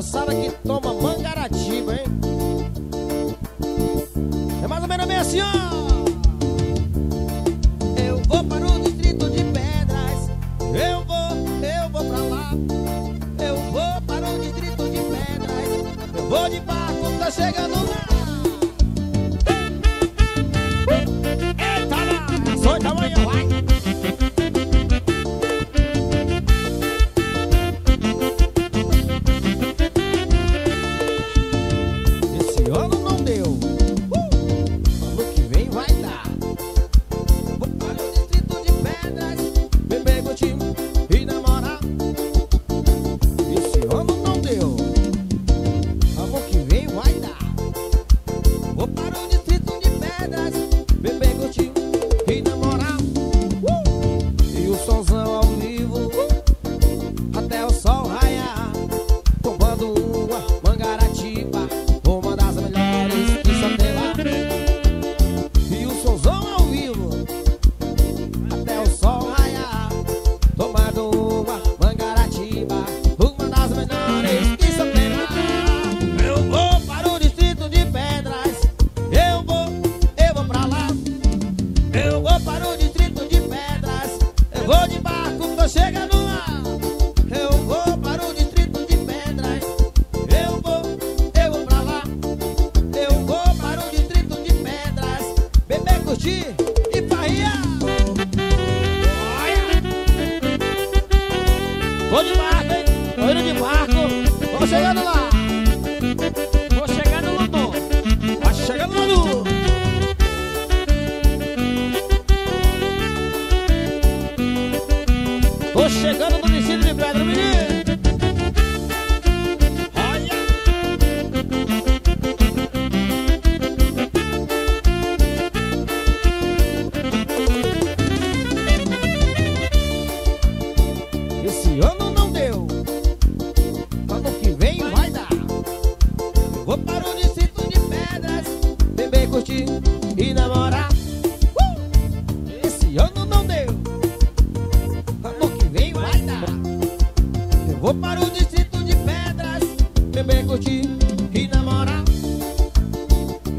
Pedras. Toda a moçada que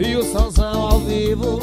E o solzão ao vivo,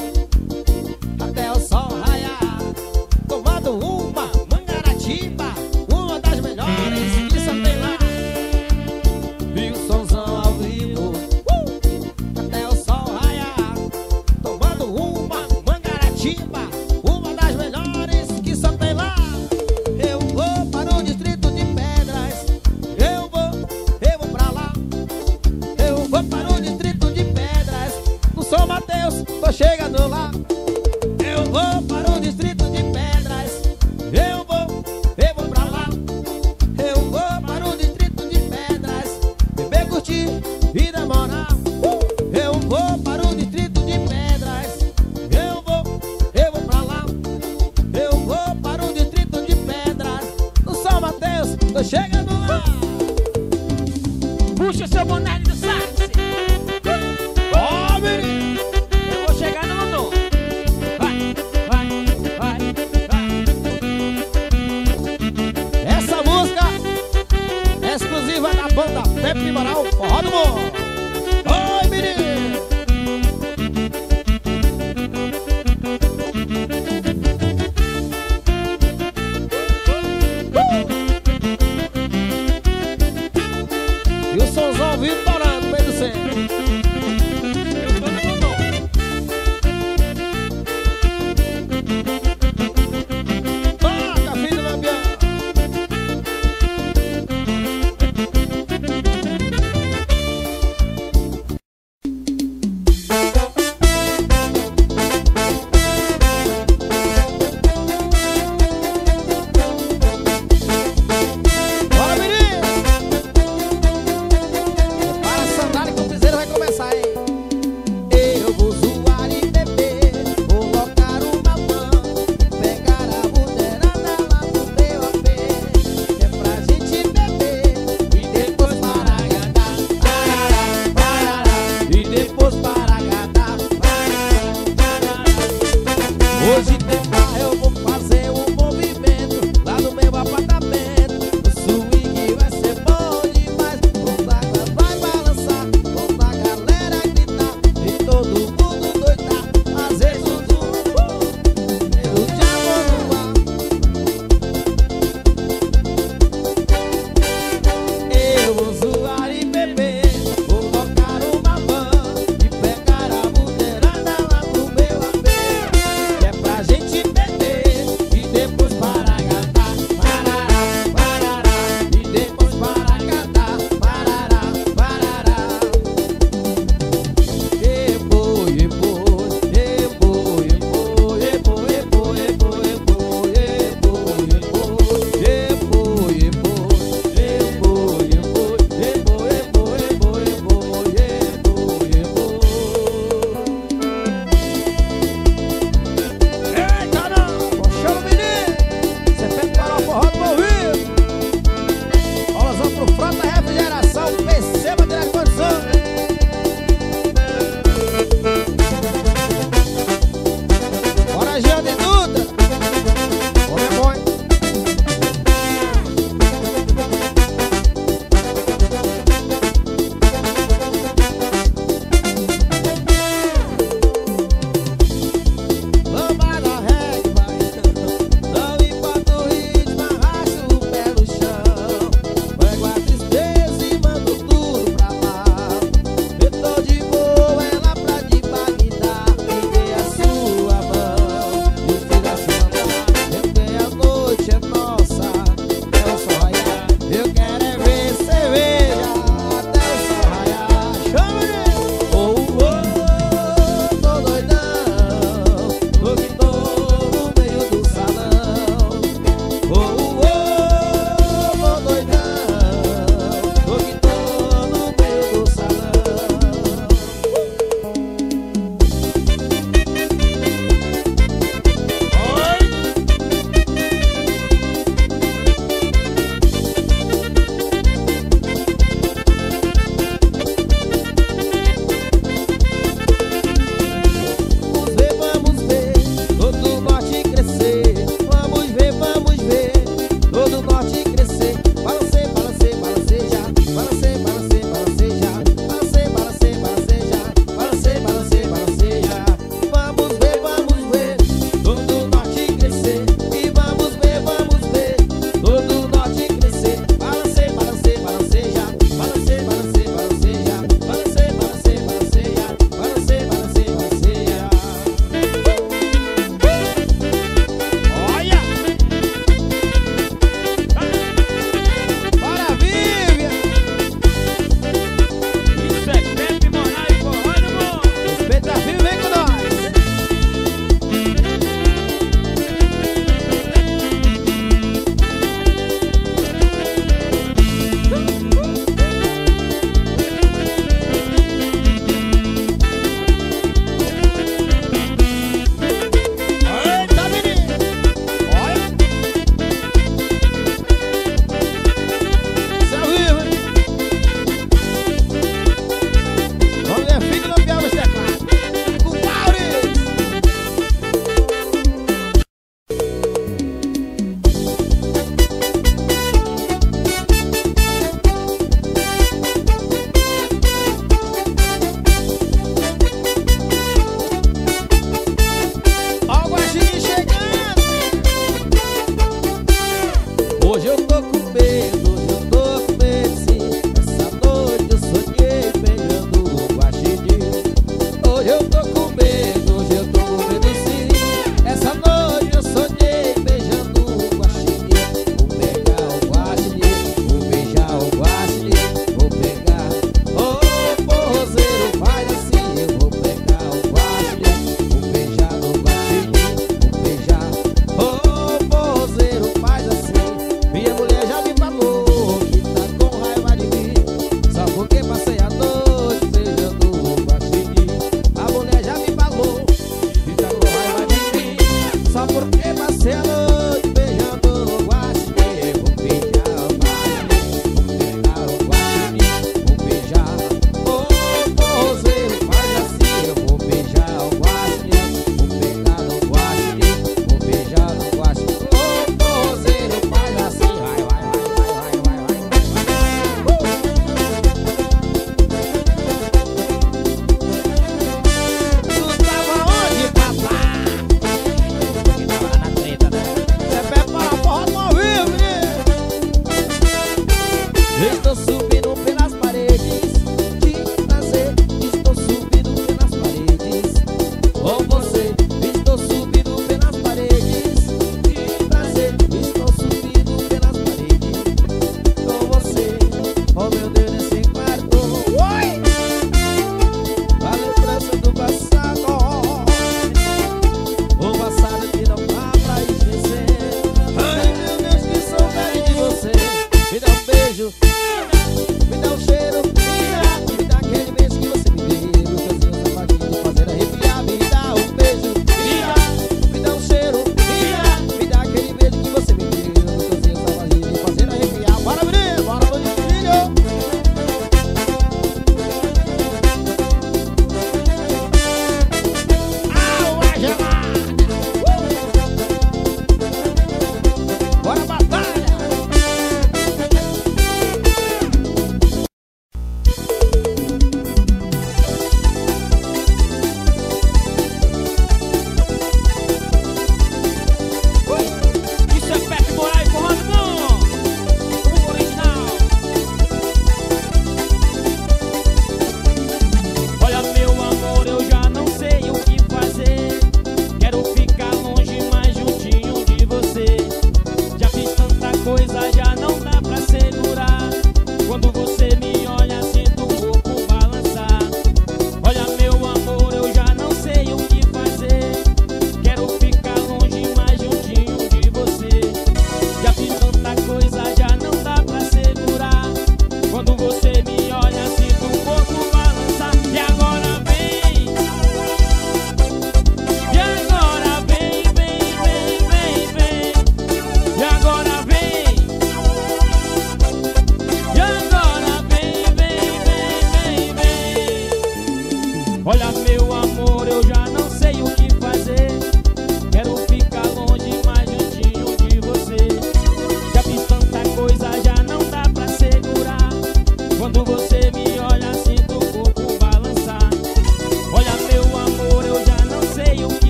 Sons ao vivo, bem do Centro.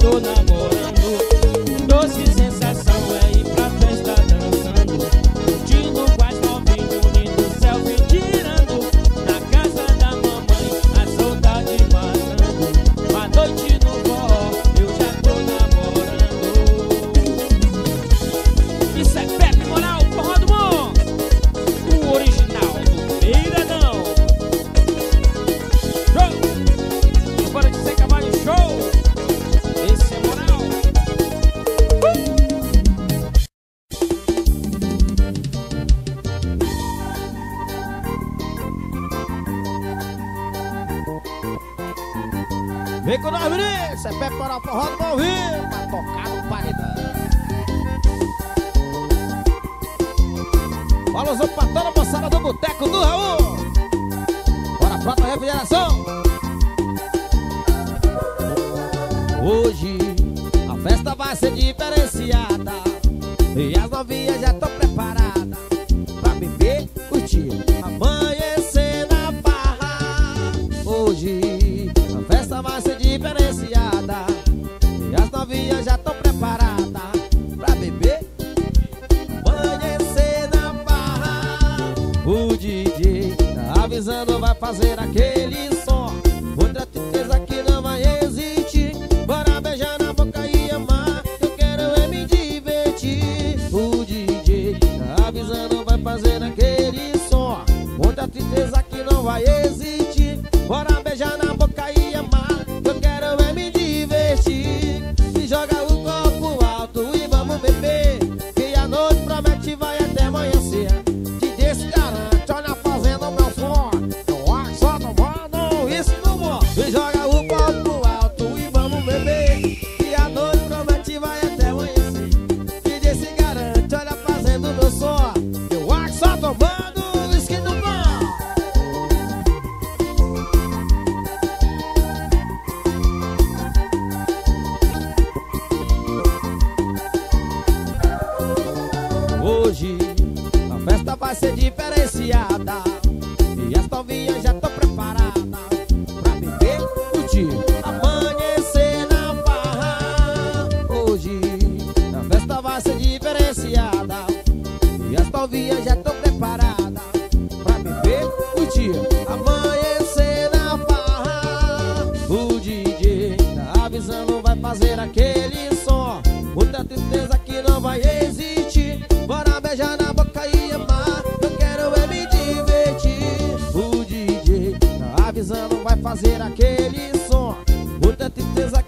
do namoro fazer aquele som. Muita tristeza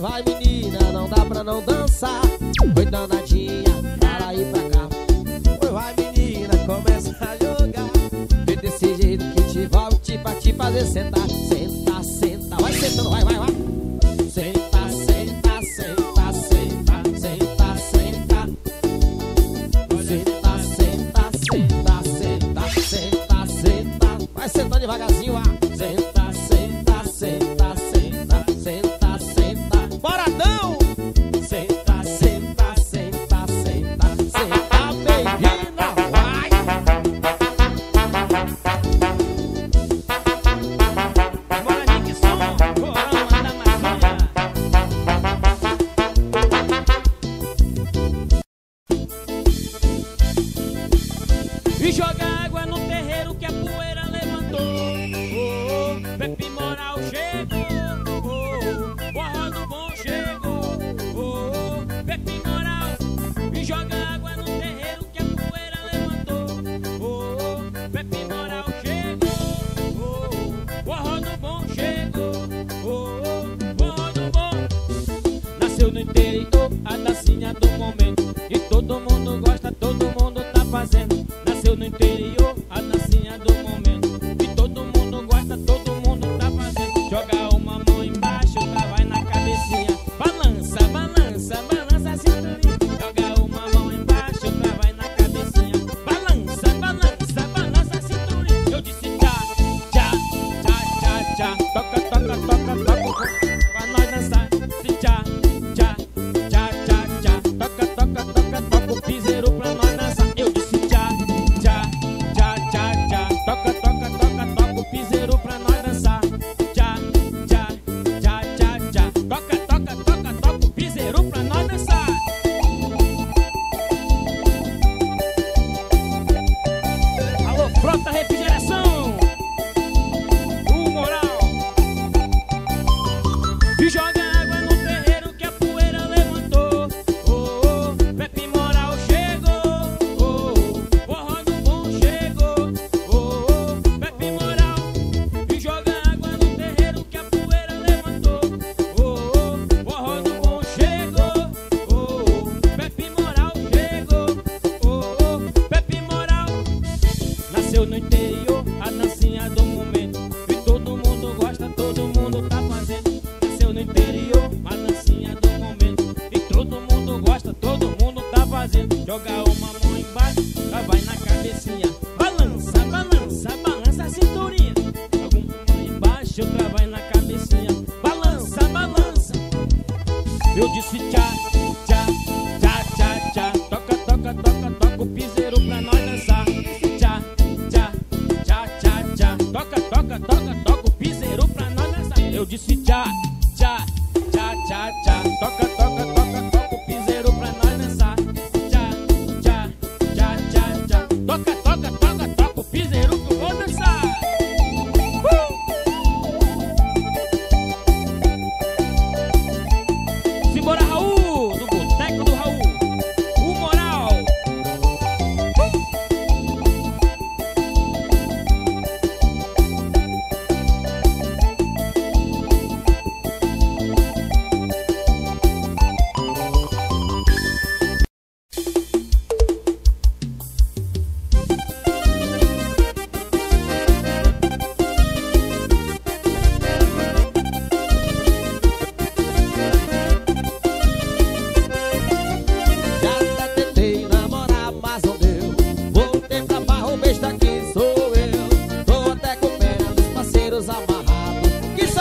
vai, menina, não dá pra não dançar. Oi, danadinha, cara aí pra cá. Oi, vai, menina, começa a jogar. Vem desse jeito que te volte pra te fazer sentar, sentar, sentar. Vai sentando, vai, vai, vai.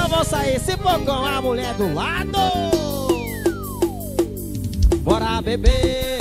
não vou sair se for com a mulher do lado. Bora beber.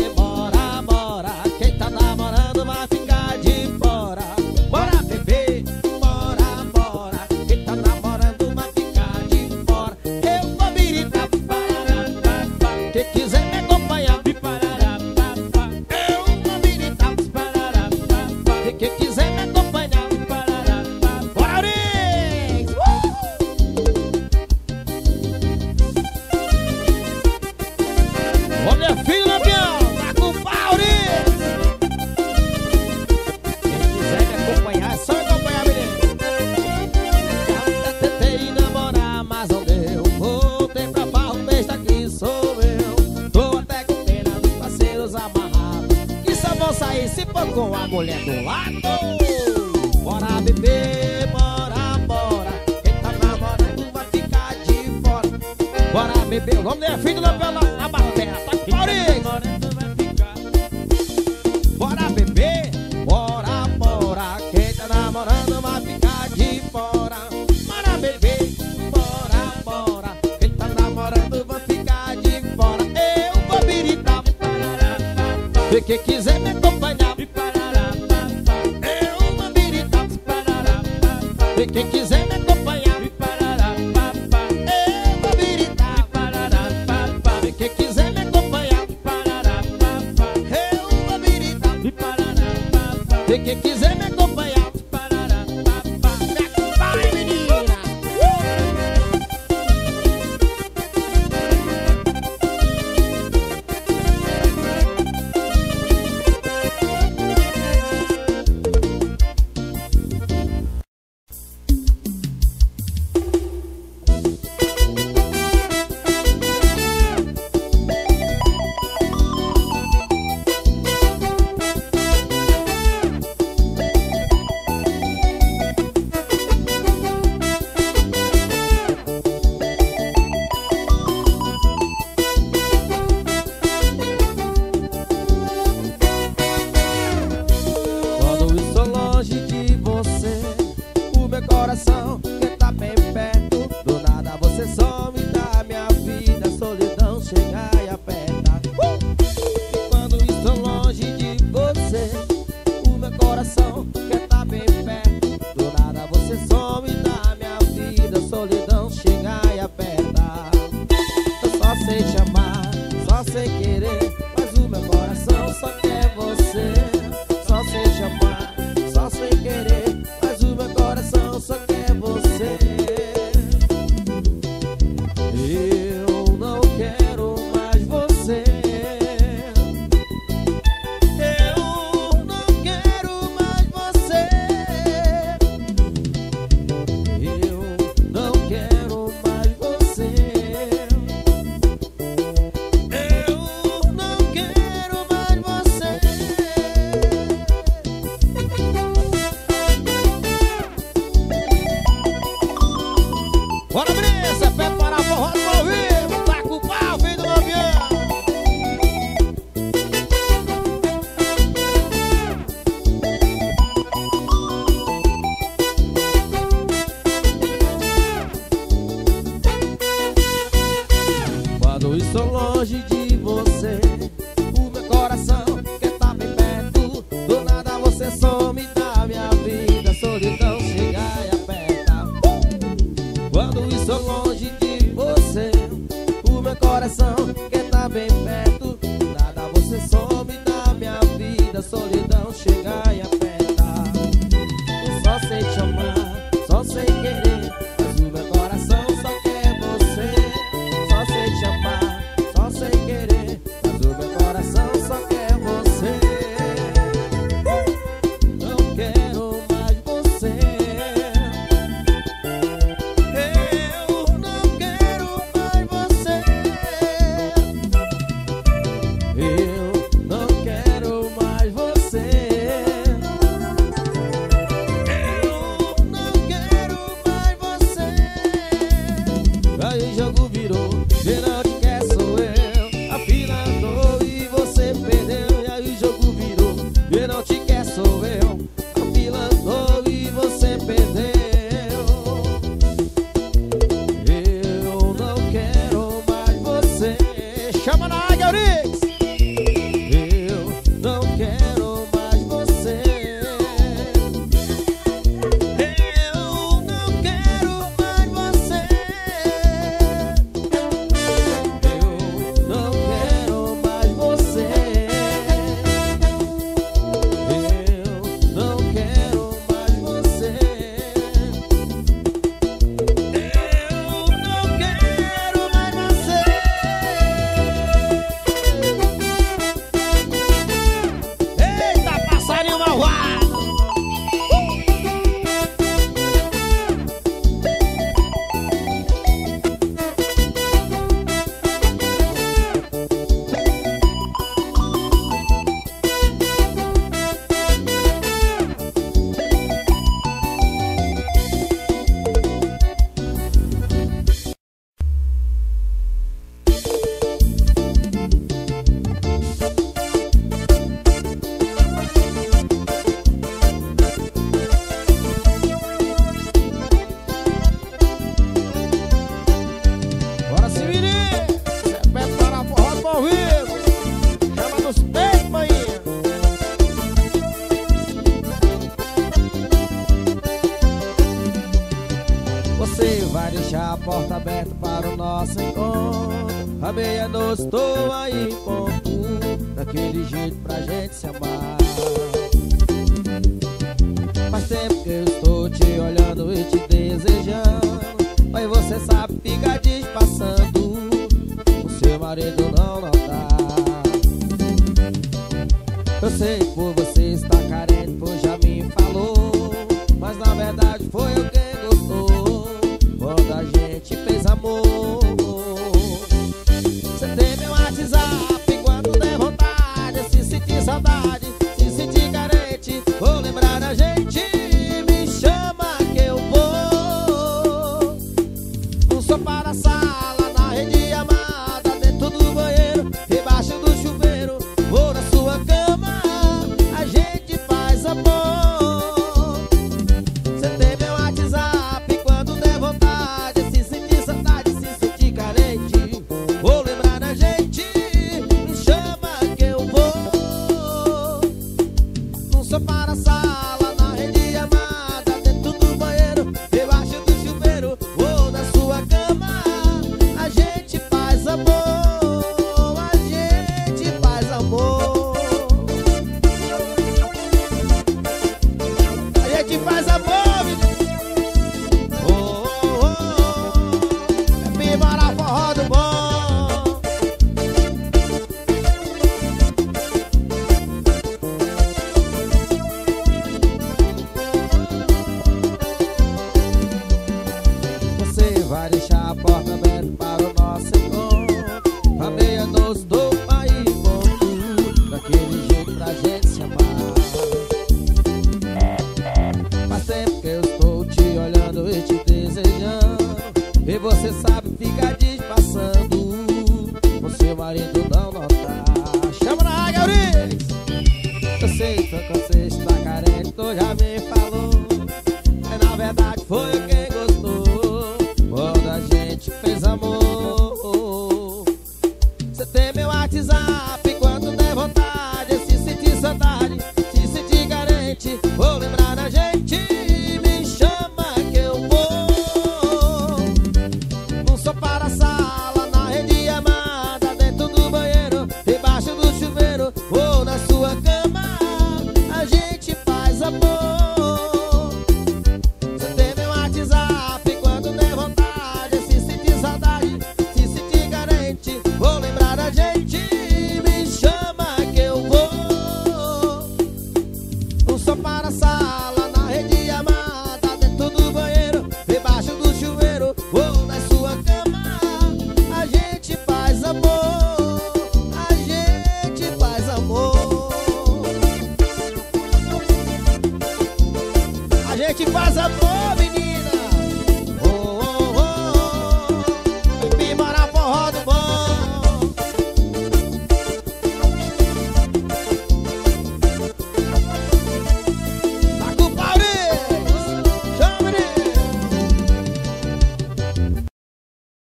Quem quiser